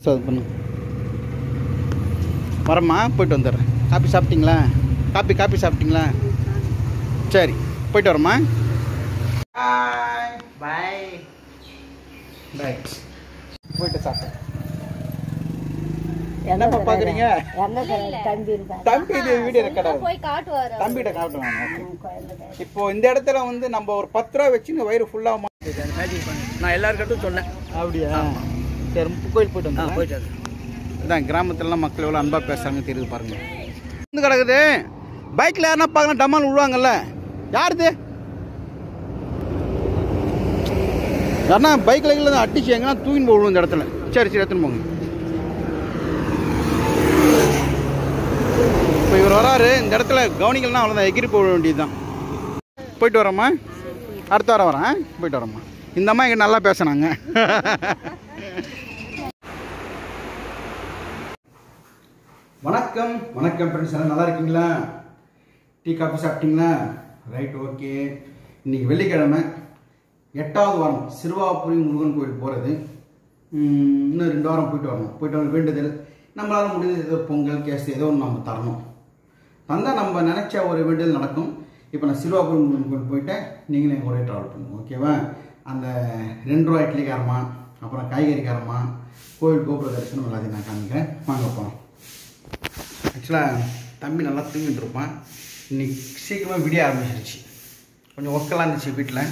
So அது பண்ணு வரம்மா போயிட்டு வந்துடுறேன். காப்பி சாப்பிட்டீங்களா? காப்பி காப்பி சாப்பிட்டீங்களா? சரி போயிட்டு வரம்மா. பாய் பாய் பாய் போயிட்டு சாப்பிட்டேன் என்னப்பா பார்க்குறீங்க என்ன தம்பி இருந்தா தம்பி இது வீடியோ ரெக்கார்ட் ஆகுது போய் காட்டுவாரு தம்பிகிட்ட காட்டுவாங்க இப்போ இந்த இடத்துல வந்து நம்ம ஒரு பத்து ரூபா வச்சு வயிறு ஃபுல்லாக நான் எல்லாருக்கிட்டும் சொன்னேன். அப்படியா? சரி கோயில் போயிட்டு வந்து போயிட்டு இதான் கிராமத்துலலாம் மக்கள் எவ்வளோ அன்பாக பேசுகிறாங்க தெரியுது பாருங்க. வந்து கிடக்குது. பைக்கில் யாருன்னா பார்க்கலாம் டம்மால் விழுவாங்கல்ல யாருது? யாருன்னா பைக்கில் இல்லை அடிச்சு எங்கன்னா தூக்கின்னு போகணும் இந்த இடத்துல. சரி சரி எடுத்துன்னு போங்க. இப்போ இவர் வராரு. இந்த இடத்துல கவனிக்கலன்னா அவ்வளோதான் எகிரி போக வேண்டியது தான் போயிட்டு வரோம்மா அடுத்த வாரம் வரேன். போயிட்டு வரோம்மா இந்த அம்மா இங்கே நல்லா பேசுனாங்க. வணக்கம். வணக்கம் ஃப்ரெண்ட்ஸ் எல்லாம் நல்லா இருக்கீங்களா? டீ காஃபி சாப்பிட்டீங்களா? ரைட் ஓகே இன்னைக்கு வெள்ளிக்கிழமை. எட்டாவது வாரம் சிறுவாபுரி முருகன் கோயில் போகிறது இன்னும் ரெண்டு வாரம் போயிட்டு வரணும். போயிட்டு வர வேண்டுதல். நம்மளால் முடிஞ்சது ஏதோ பொங்கல் கேஸ் ஏதோ ஒன்று நம்ம தரணும். தந்தால் நம்ம நினச்ச ஒரு வேண்டுதல் நடக்கும். இப்போ நான் சிறுவாபுரி முருகன் கோயில் போயிட்டேன். நீங்களும் எங்கள் கூட ட்ராவல் பண்ணுங்க ஓகேவா அந்த ரெண்டு ரூபா இட்லிக்காரமா அப்புறம் காய்கறிக்காரமா கோயில் கோபுர தரிசனம் எல்லாத்தையும் நான் காமிக்கிறேன். வாங்க போகிறோம் ஆக்சுவலாக தம்பி நல்லா தூங்கிட்டு இருப்பான். இன்னைக்கு சீக்கிரமாக விடிய ஆரம்பிச்சிருச்சு. கொஞ்சம் ஒர்க்கெல்லாம் இருந்துச்சு வீட்டில்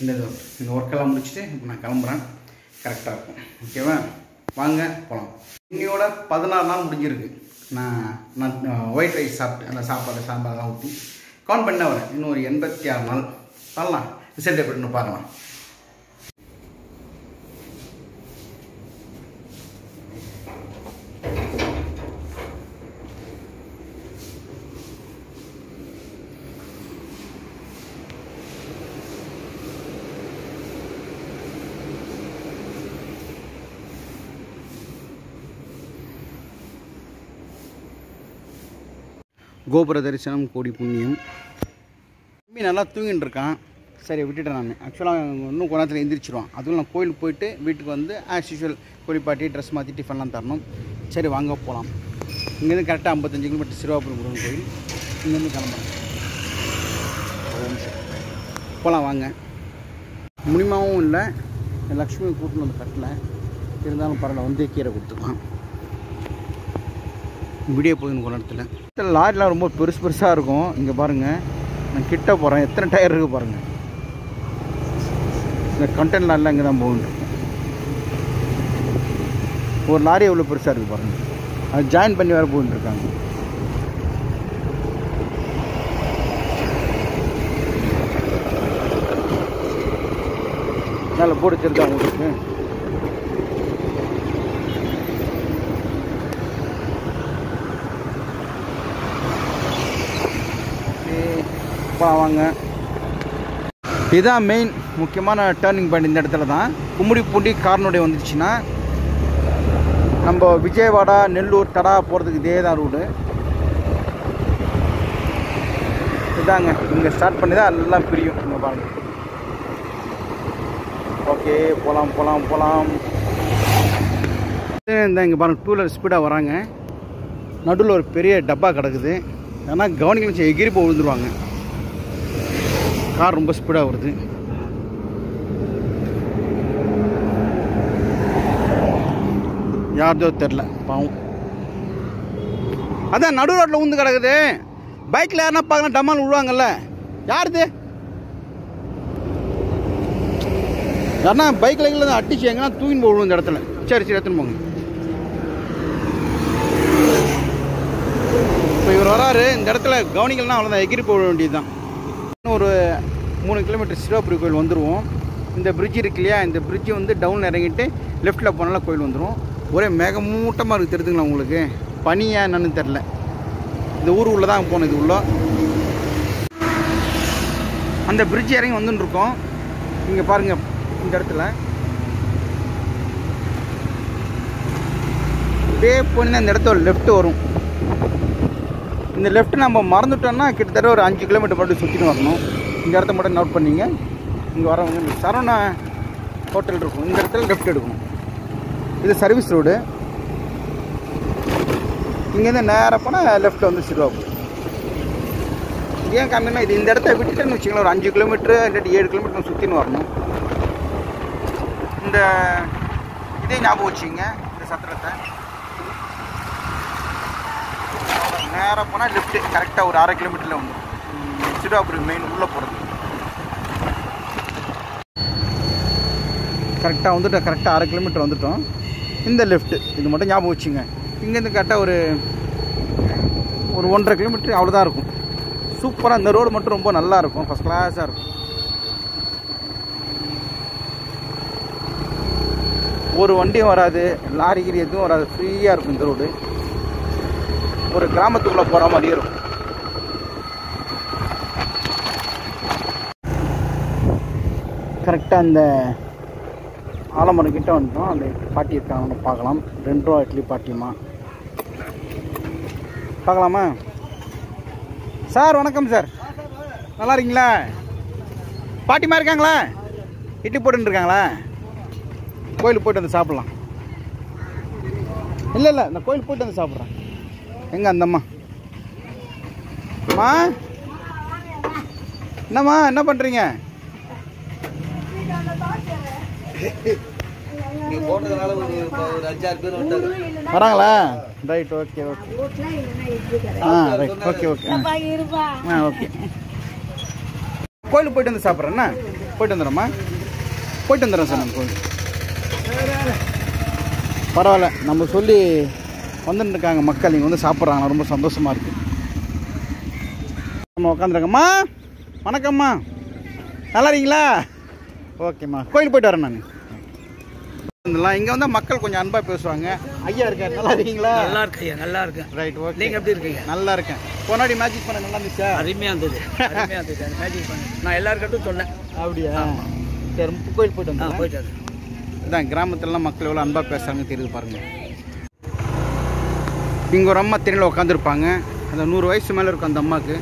இந்த இது இந்த ஒர்க்கெல்லாம் முடிச்சுட்டு இப்போ நான் கிளம்புறேன். கரெக்டாக இருக்கும். ஓகேவா வாங்க போகலாம் இன்னையோட பதினாறு நாள் முடிஞ்சிருக்கு. நான் நான் ஒயிட் ரைஸ் சாப்பிட்டு அந்த சாப்பாடு சாம்பார்லாம் ஊற்றி கவுண்ட் பண்ண வரேன். இன்னும் ஒரு எண்பத்தி ஆறு நாள். வரலாம். ரிசல்ட் எப்படின்னு பார்க்கலாம் கோபுர தரிசனம் கோடி புண்ணியம். தம்பி நல்லா தூங்கிட்டு இருக்கான். சரி விட்டுட்டேன் நான். ஆக்சுவலாக இன்னும் கொஞ்ச நேரத்தில் எந்திரிச்சிருவான். அதுவும் நான் கோயிலுக்கு போயிட்டு வீட்டுக்கு வந்து ஆஸ் யூஷுவல் குளிப்பாட்டி ட்ரெஸ் மாற்றி டிஃபன்லாம் தரணும். சரி வாங்க போகலாம் இங்கேருந்து கரெக்டாக ஐம்பத்தஞ்சு கிலோமீட்டர் சிறுவாபுரம் முருகன் கோயில். இங்கேருந்து கிளம்புறேன் போகலாம் வாங்க. முனிமாவும் இல்லை. லக்ஷ்மி கூட்டணும் வந்து கட்டல. இருந்தாலும் பரவாயில்ல வந்து கீரை கொடுத்துக்கலாம் விடிய போகுதுன்னு ஒரு இடத்துல லாரிலாம் ரொம்ப பெருசு பெருசாக இருக்கும். இங்கே பாருங்கள் நான் கிட்ட போகிறேன் எத்தனை டயர் இருக்குது பாருங்கள் இந்த கண்டென்ட் லாரிலாம் இங்கே தான் போகுது. ஒரு லாரி எவ்வளோ பெருசாக இருக்குது பாருங்கள் அது ஜாயின் பண்ணி வேறு போயின்னு நல்லா போட்டு வச்சிருக்கா உங்களுக்கு. போகலாம் வாங்க இதுதான் மெயின் முக்கியமான டேர்னிங் பாயிண்ட் இந்த இடத்துல தான். கும்மிடிப்பூண்டி கார்னுடைய வந்துடுச்சுன்னா நம்ம விஜயவாடா நெல்லூர் தடா போகிறதுக்கு இதே தான் ரூடு இதாங்க இங்கே ஸ்டார்ட் பண்ணி தான் எல்லாம் பிரியும். இங்கே பாருங்க. ஓகே போகலாம் போகலாம் போகலாம் இந்த இங்கே பாருங்க டூ வீலர் ஸ்பீடாக வராங்க. நடுவில் ஒரு பெரிய டப்பா கிடக்குது. ஏன்னா கவனிக்கணும் எகிரி போய் விழுந்துருவாங்க. கார் ரொம்ப ஸ்பீடாக வருது. யார்தோ தெரில பாவம். அதான் நடு ரோட்டில் உந்து கிடக்குது. பைக்கில் யாருன்னா பார்க்கலாம் டம்மால் விழுவாங்கல்ல. யாருது? யாருன்னா பைக்கில் இல்லை அடிச்சு எங்கன்னா தூக்கின்னு போய் இந்த இடத்துல. சரி சரி எடுத்துன்னு போங்க. இப்போ இவர் வராரு. இந்த இடத்துல கவனிக்கலாம் அவ்வளோதான் எகிரி போக வேண்டியது தான் ஒரு மூணு கிலோமீட்டர் சிவாபுரி கோயில் வந்துடுவோம் இந்த பிரிட்ஜ் இருக்கு இல்லையா? இந்த பிரிட்ஜ் வந்து டவுன் இறங்கிட்டு லெஃப்ட்டில் போனாலும் கோயில் வந்துடும் ஒரே மேகமூட்டமாக இருக்குது தெரியுதுங்களா உங்களுக்கு? பனியா என்னன்னு தெரில இந்த ஊர் உள்ளே தான் போகணும் இது உள்ள. அந்த பிரிட்ஜ் இறங்கி வந்துன்னு இருக்கோம். இங்கே பாருங்கள் இந்த இடத்துல. அப்படியே போனீங்கன்னா இந்த இடத்துல லெஃப்ட் வரும். இந்த லெஃப்ட் நம்ம மறந்துட்டோம்னா கிட்டத்தட்ட ஒரு அஞ்சு கிலோமீட்டர் மட்டும் சுற்றிட்டு வரணும். இந்த இடத்த மட்டும் நோட் பண்ணிங்க. இங்கே வரவங்க இந்த சரவணா ஹோட்டல் இருக்கும். இந்த இடத்துல லெஃப்ட் எடுக்கணும். இது சர்வீஸ் ரோடு இங்கேருந்து நேராக போனால் லெஃப்ட்டில் வந்து சிறுவாப்பு ஏன் கம்மினா இது இந்த இடத்த விட்டுட்டுன்னு வச்சுங்களேன் ஒரு அஞ்சு கிலோமீட்ரு இல்லாட்டி ஏழு கிலோமீட்டர் சுற்றின்னு வரணும். இந்த இதே ஞாபகம் வச்சுங்க இந்த சத்திரத்தை. நேராக போனால் லெஃப்ட்டு கரெக்டாக ஒரு அரை கிலோமீட்டரில் வந்து சிறுவாபுரி மெயின் உள்ளே போகிறது கரெக்டாக வந்துட்டோம் கரெக்டாக அரை கிலோமீட்டர் வந்துட்டோம். இந்த லெஃப்ட்டு இது மட்டும் ஞாபகம் வச்சுங்க. இங்கேருந்து கரெக்டாக ஒரு ஒரு ஒன்றரை கிலோமீட்டர் அவ்வளோதான் இருக்கும். சூப்பராக இந்த ரோடு மட்டும் ரொம்ப நல்லா இருக்கும் ஃபஸ்ட் கிளாஸாக இருக்கும். ஒரு வண்டியும் வராது லாரி கீரி எதுவும் வராது ஃப்ரீயாக இருக்கும் இந்த ரோடு ஒரு கிராமத்துக்குள்ளே போகிற மாதிரி இருக்கும் கரெக்டாக அந்த ஆலமரம் கிட்ட வந்துட்டோம். அந்த பாட்டி இருக்காங்க பார்க்கலாம். ரெண்டு ரூபா இட்லி பாட்டியம்மா பார்க்கலாமா? சார் வணக்கம் சார். நல்லா இருக்கீங்களா? பாட்டிமா இருக்காங்களா? இட்லி போட்டுன்னு இருக்காங்களா? கோயிலுக்கு போயிட்டு வந்து சாப்பிட்லாம். இல்லை இல்லை இந்த கோயில் போயிட்டு வந்து சாப்பிட்றேன். எங்க அந்த அம்மா? என்னம்மா என்ன பண்ணுறீங்க வராங்களா? Right okay okay ah right okay okay ah. Okay கோயிலுக்கு போயிட்டு வந்து சாப்பிட்றேன் என்ன? போயிட்டு வந்துடுறேம்மா. போயிட்டு வந்துடுறேன் சார் நம்ம கோயில் பரவாயில்ல. நம்ம சொல்லி வந்துட்டு இருக்காங்க மக்கள். இங்கே வந்து சாப்பிட்றாங்க. ரொம்ப சந்தோஷமாக இருக்குது நம்ம உட்காந்துருக்கம்மா வணக்கம்மா. நல்லா இருக்கீங்களா? ஓகேம்மா. கோயில் போயிட்டு வரேன் நான். இங்கே வந்து மக்கள் கொஞ்சம் அன்பாக பேசுவாங்க. ஐயா இருக்கார். நல்லா இருக்கீங்களா? நல்லா இருக்கு ஐயா. நல்லா இருக்கேன். ரைட் ஓகே நீங்க எப்படி இருக்கீங்க? நல்லா இருக்கேன். போனாடி மேஜிக் பண்ண நல்லா இருந்துச்சா? அருமையா இருந்தது. அருமையா இருந்தது. அந்த மேஜிக் பண்ணி நான் எல்லாருக்கிட்டும் சொன்னேன். அப்படியா? சரி கோயில் போயிட்டு வந்தேன். போயிட்டாரு இதான் கிராமத்துலலாம் மக்கள் எவ்வளோ அன்பாக பேசுறாங்க தெரியுது பாருங்க. இங்கே ஒரு அம்மா திரையில் உட்காந்துருப்பாங்க அந்த நூறு வயசு மேலே இருக்கும் அந்த அம்மாவுக்கு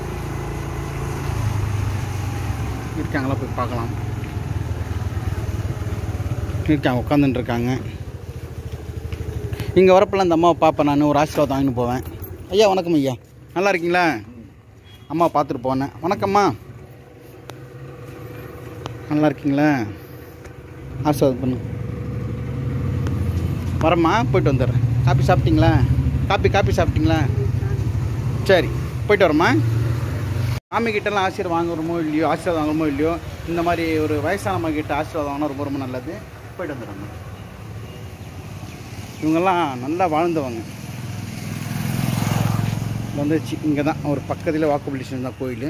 இருக்காங்களா? போய் பார்க்கலாம். இருக்காங்க உட்காந்துட்டுருக்காங்க இங்கே வரப்பெல்லாம் அந்த அம்மாவை பார்ப்பேன் நான். ஒரு ஆசீர்வாதம் வாங்கிட்டு போவேன். ஐயா வணக்கம் ஐயா. நல்லா இருக்கீங்களா? அம்மா பார்த்துட்டு போனேன். வணக்கம்மா. நல்லா இருக்கீங்களா? ஆசீர்வாதம் பண்ணு. வரம்மா போயிட்டு வந்துடுறேன். காப்பி சாப்பிட்டீங்களா? காப்பி காப்பி சாப்பிட்டீங்களா? சரி போயிட்டு வரோமா மாமி கிட்டலாம் ஆசீர்வாதம் வாங்குறோமோ இல்லையோ ஆசீர்வாதம் வாங்குறோமோ இல்லையோ இந்த மாதிரி ஒரு வயசான கிட்ட ஆசீர்வாதம் வாங்கினா ரொம்ப ரொம்ப நல்லது. போயிட்டு வந்துடுறாங்க இவங்கெல்லாம் நல்லா வாழ்ந்தவங்க. வந்துச்சு இங்கே தான் ஒரு பக்கத்தில் வாக்குப்பள்ளி தான் கோயில்.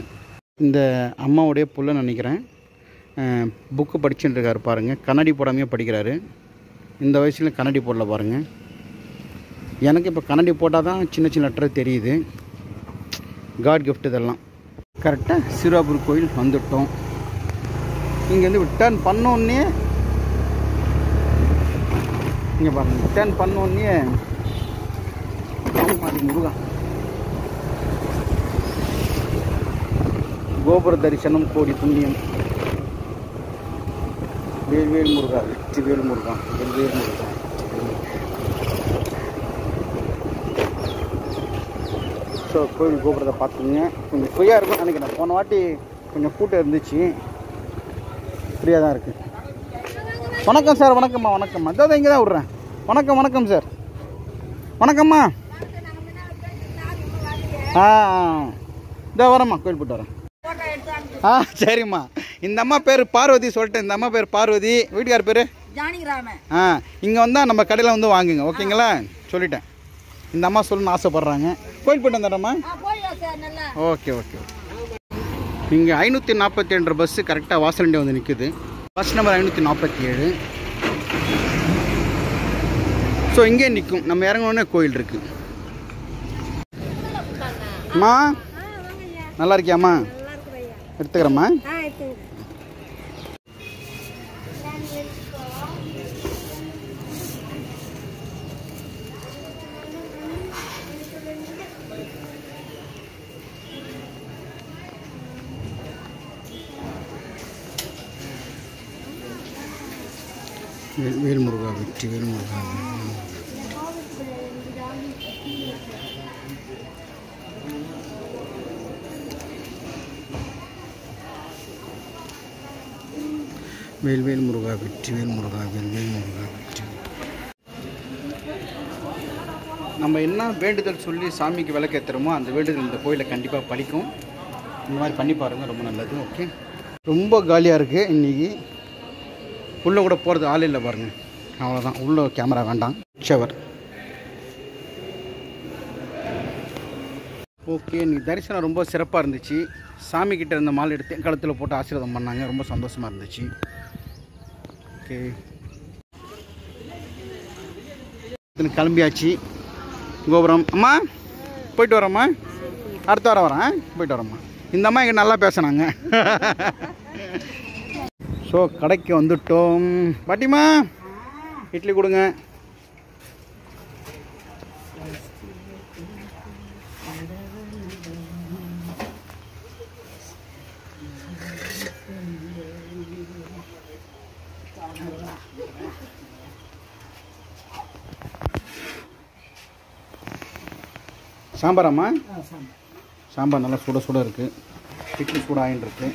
இந்த அம்மாவுடைய புள்ள நினைக்கிறேன். புக்கு படிச்சுட்டு பாருங்கள் கண்ணாடி போடாமையே படிக்கிறாரு. இந்த வயசுல கண்ணாடி போடல பாருங்கள் எனக்கு இப்போ கண்ணாடி போட்டால் தான் சின்ன சின்ன லெட்டர் தெரியுது. காட் கிஃப்ட் இதெல்லாம். கரெக்டாக சிறுவாபூர் கோயில் வந்துட்டோம். இங்கேருந்து ரிட்டர்ன் பண்ணோன்னே இங்கே பாருங்க ரிட்டர்ன் பண்ணோன்னே முருகா. கோபுர தரிசனம் கோடி புண்ணியம். வேல்வேல் முருகா வெற்றி வேல் முருகா வெல்வேல் முருகா. ஸோ கோவில் கோபுரத்தை பார்த்துங்க கொஞ்சம் ஃப்ரீயாக இருக்கும். நினைக்கிறேன் போன வாட்டி கொஞ்சம் கூட்டம் இருந்துச்சு. ஃப்ரீயாக தான் இருக்குது வணக்கம் சார் வணக்கம்மா வணக்கம்மா. இதோ இங்கே தான் விட்றேன். வணக்கம் வணக்கம் சார். வணக்கம்மா. ஆ இதோ வரேம்மா. கோயில் போட்டு வரேன். ஆ சரிம்மா. இந்த அம்மா பேர் பார்வதி சொல்லிட்டேன். இந்த அம்மா பேர் பார்வதி. வீட்டுக்கார் பேர்? ஆ இங்கே வந்தால் நம்ம கடையில் வந்து வாங்குங்க. ஓகேங்களா? சொல்லிட்டேன். இந்த அம்மா சொல்லணும்னு ஆசைப்பட்றாங்க. கோயில் போயிட்டு வந்துடுறேம்மா. ஓகே ஓகே இங்கே ஐநூற்றி நாற்பத்தி ரெண்டு பஸ்ஸு கரெக்டாக வாசலண்டே வந்து நிற்குது பஸ் நம்பர் ஐநூற்றி நாற்பத்தி ஏழு ஸோ இங்கே நிற்கும் நம்ம இறங்கினோடனே கோயில் இருக்கு. அம்மா? நல்லா இருக்கியாம்மா? எடுத்துக்கிறேம்மா வேல் வேல் முருகா வெற்றி முருகா வெற்றிவேல் முருகா வெற்றி முருகா முருகா வெற்றி நம்ம என்ன வேண்டுதல் சொல்லி சாமிக்கு விளக்கேற்றுறோமோ அந்த வேண்டுதல் இந்த கோயிலில் கண்டிப்பாக படிக்கும் இந்த மாதிரி பண்ணி பாருங்கள் ரொம்ப நல்லது ஓகே ரொம்ப காலியாக இருக்குது இன்றைக்கி உள்ளே கூட போகிறது ஆள் இல்லை பாருங்கள் அவ்வளோதான் உள்ளே கேமரா வேண்டாம். ஷவர் ஓகே நீ தரிசனம் ரொம்ப சிறப்பாக இருந்துச்சு. சாமி கிட்ட இருந்த மாலை எடுத்து கழுத்தில் போட்டு ஆசீர்வாதம் பண்ணாங்க. ரொம்ப சந்தோஷமாக இருந்துச்சு. ஓகே கிளம்பியாச்சு. கோபுரம். அம்மா போயிட்டு வரம்மா. அடுத்த வாரம் வரேன். போயிட்டு வரம்மா. இந்த அம்மா இங்கே நல்லா பேசுனாங்க. ஸோ கடைக்கு வந்துட்டோம். பாட்டிமா இட்லி கொடுங்க. சாம்பாராம்மா? சாம்பார். நல்லா சுட சுட இருக்குது இட்லி சூடாகின்னு இருக்கு.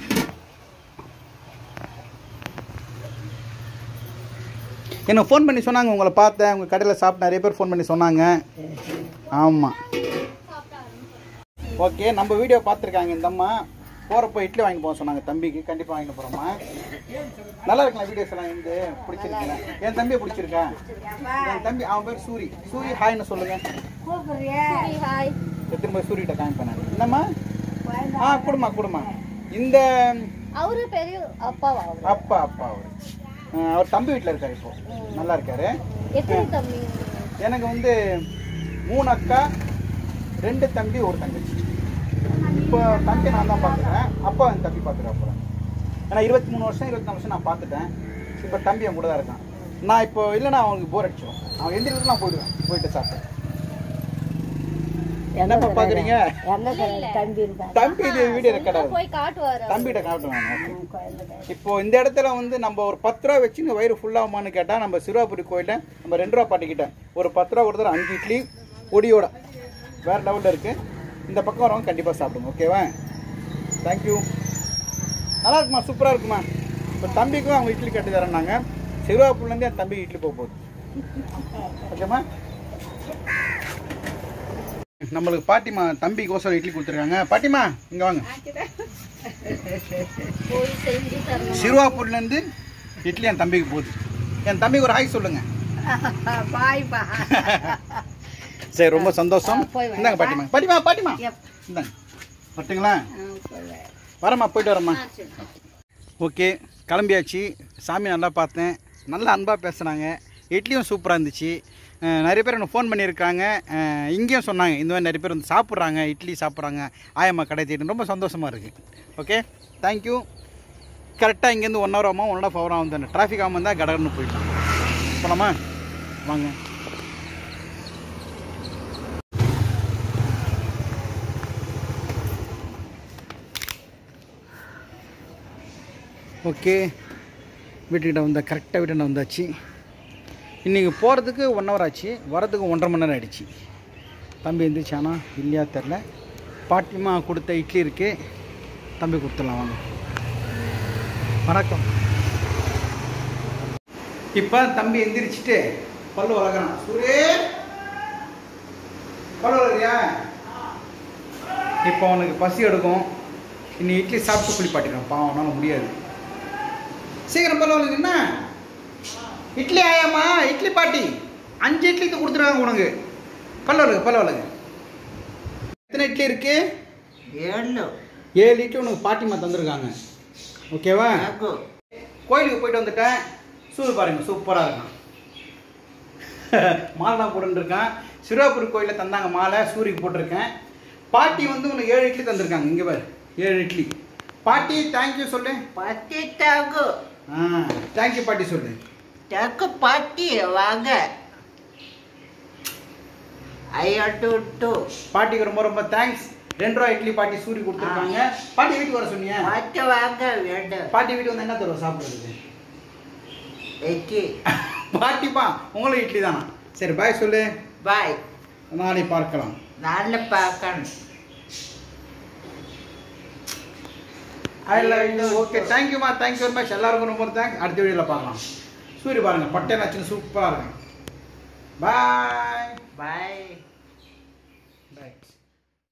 என்ன ஃபோன் பண்ணி சொன்னாங்க உங்களை பார்த்தேன் உங்கள் கடையில் சாப்பிட்டு நிறைய பேர் ஃபோன் பண்ணி சொன்னாங்க. ஆமாம் ஓகே நம்ம வீடியோ பார்த்துருக்காங்க இந்த அம்மா. போகிறப்போ இட்லி வாங்கி போக சொன்னாங்க தம்பிக்கு. கண்டிப்பாக வாங்கிட்டு போகிறோம்மா நல்லா இருக்கலாம் வீடியோஸ் எல்லாம் இருந்து? பிடிச்சிருக்கேன். என் தம்பியை பிடிச்சிருக்கா? என் தம்பி அவன் பேர் சூரி. சூரி ஹாய்னு சொல்லுங்கள் பேர் சூரிகிட்ட காமிப்பேன் நான் என்னம்மா? ஆ கொடுமா கொடுமா இந்த அவரு பெரிய அப்பாவா அவரு? அப்பா அப்பா அவர் அவர் தம்பி வீட்டில் இருக்காரு இப்போ. நல்லா இருக்காரு. எனக்கு வந்து மூணு அக்கா ரெண்டு தம்பி ஒரு தங்கச்சி. இப்போ தம்பி நான் தான் பார்த்துக்கிறேன். அப்பா என் தம்பி பார்த்துக்கிறேன் அப்புறம் ஏன்னா இருபத்தி மூணு வருஷம் இருபத்தி நாலு வருஷம் நான் பார்த்துட்டேன். இப்போ தம்பி என் கூட தான் இருக்கான். நான் இப்போ இல்லைன்னா அவனுக்கு போர் அடிச்சிடும் அவன் எந்திரிச்சு நான் போயிடுவேன். போயிட்டு சாப்பிட்டேன் என்னப்பா பார்க்குறீங்க? தம்பி இது வீடியோ ரெக்கார்ட் போய் காட்டுவாரு. தம்பிகிட்ட காட்டுவாங்க இப்போ இந்த இடத்துல வந்து நம்ம ஒரு பத்து ரூபா வச்சு இந்த வயிறு ஃபுல்லாகுமான்னு கேட்டால் நம்ம சிறுவாபுரி கோயிலில் நம்ம ரெண்டு ரூபா பாட்டிக்கிட்ட ஒரு பத்து ரூபா கொடுத்துரு அஞ்சு இட்லி பொடியோட. வேறு லெவலில் இருக்குது இந்த பக்கம் வரவங்க கண்டிப்பாக சாப்பிடுங்க ஓகேவா தேங்க்யூ நல்லா இருக்குமா? சூப்பராக இருக்குமா? இப்போ தம்பிக்கும் அவங்க இட்லி கட்டி தரேன்னாங்க. சிறுவாபுரிலேருந்து என் தம்பி இட்லி போக போகுது. ஓகேம்மா நம்மளுக்கு பாட்டிமா தம்பிக்கோசரம் இட்லி கொடுத்துருக்காங்க. பாட்டிமா இங்கே வாங்க. சிறுவாப்பூர்லேருந்து இட்லி என் தம்பிக்கு போகுது. என் தம்பிக்கு ஒரு ஹாய் சொல்லுங்க. சரி ரொம்ப சந்தோஷம். இந்தாங்க பாட்டிமா. பாட்டிமா பாட்டிமா. இந்தாங்க. வரட்டுங்களா? வரேம்மா போயிட்டு வரேம்மா. ஓகே கிளம்பியாச்சு. சாமி நல்லா பார்த்தேன். நல்லா அன்பாக பேசுனாங்க. இட்லியும் சூப்பராக இருந்துச்சு. நிறைய பேர் எனக்கு ஃபோன் பண்ணியிருக்காங்க. இங்கேயும் சொன்னாங்க இந்த மாதிரி நிறைய பேர் வந்து சாப்பிட்றாங்க இட்லி சாப்பிட்றாங்க ஆயம்மா கடை தேடி ரொம்ப சந்தோஷமாக இருக்குது ஓகே தேங்க்யூ கரெக்டாக இங்கேருந்து ஒன் ஹவர் ஆகும்? ஒன் அண்ட் ஆஃப் ஹவர் ஆகும் தானே டிராஃபிக் ஆகும் இருந்தால் கடகடன்னு போயிட்டோம் போகலாமா வாங்க. ஓகே வீட்டுக்கிட்ட வந்த கரெக்டாக வீட்டுக்கிட்ட வந்தாச்சு. இன்றைக்கி போகிறதுக்கு ஒன் ஹவர் ஆச்சு. வரதுக்கு ஒன்றரை மணி நேரம் ஆகிடுச்சு தம்பி எந்திரிச்சானா? இல்லையா தெரில பாட்டிமா கொடுத்த இட்லி இருக்கு. தம்பி கொடுத்துடலாம் வாங்க. வணக்கம். இப்போ தம்பி எந்திரிச்சிட்டு பல்லு வளர்க்குறான். சுரே! பல்லு வளர்க்குறியா? இப்போ அவனுக்கு பசி எடுக்கும். இன்னும் இட்லி சாப்பிட்டு குளிப்பாட்டிடுறான் பாவம் முடியாது. சீக்கிரம் பல்லு வளர்க்கு என்ன இட்லி ஆயாமா இட்லி பாட்டி. அஞ்சு இட்லிக்கு கொடுத்துருக்காங்க உனக்கு. பல்ல வளர்க்கு பல்ல வளர்க்கு எத்தனை இட்லி இருக்கு? ஏழு. ஏழு இட்லி உனக்கு பாட்டிமா தந்திருக்காங்க. ஓகேவா? கோயிலுக்கு போயிட்டு வந்துட்டேன். சூடு பாருங்க சூப்பராக இருக்கான் மாலைலாம் போட்டுருக்கான் சிறுவாபுரி கோயிலில் தந்தாங்க மாலை சூரிக்கு போட்டிருக்கேன். பாட்டி வந்து உனக்கு ஏழு இட்லி தந்திருக்காங்க. இங்கே பாரு ஏழு இட்லி. பாட்டி தேங்க்யூ சொல்லு. பத்தி தாகு ஆ தேங்க்யூ பாட்டி சொல்லு. தக்கு பத்தி வாங்க. பாட்டிக்கு ரொம்ப ரொம்ப தேங்க்ஸ் ரெண்டு ரூபா இட்லி பாட்டி சூரி கொடுத்துருக்காங்க. பாட்டி வீட்டுக்கு வர சொன்னீங்க பத்து வாங்க வேண்டும். பாட்டி வீட்டுக்கு வந்து என்ன தருவா சாப்பிடுறதுக்கு? எச்சி பாட்டிப்பா உங்களுக்கு இட்லி தானா? சரி பாய் சொல்லு. பாய் நாளை பார்க்கலாம். நாளை பார்க்கணும். ஐ லவ் யூ ஓகே தேங்க்யூமா தேங்க்யூ வெரி மச் எல்லாருக்கும் ரொம்ப தேங்க்ஸ் அடுத்த வீடியோவில் பார்க்கலாம். சூரிய பாருங்க. பட்டை நச்சுன்னு சூப்பராக இருக்கும். பாய் பாய்